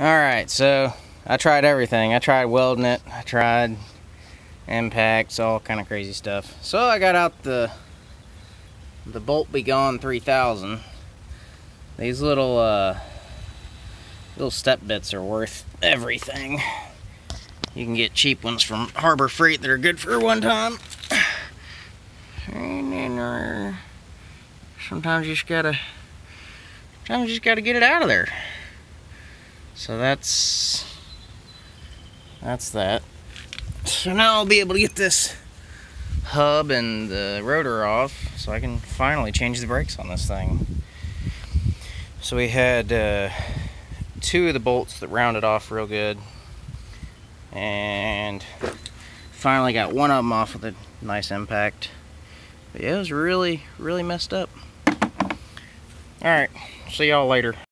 Alright, so I tried everything. I tried welding it, I tried impacts, all kind of crazy stuff. So I got out the the Bolt Be Gone 3000. These little uh, little step bits are worth everything. You can get cheap ones from Harbor Freight that are good for one time. Sometimes you just gotta sometimes you just gotta get it out of there. So that's that's that. So now I'll be able to get this hub and the rotor off so I can finally change the brakes on this thing. So we had uh, two of the bolts that rounded off real good and finally got one of them off with a nice impact. But yeah, it was really, really messed up. Alright, see y'all later.